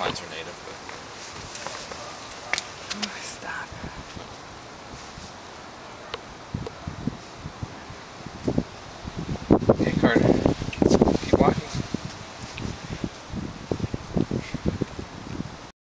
cards are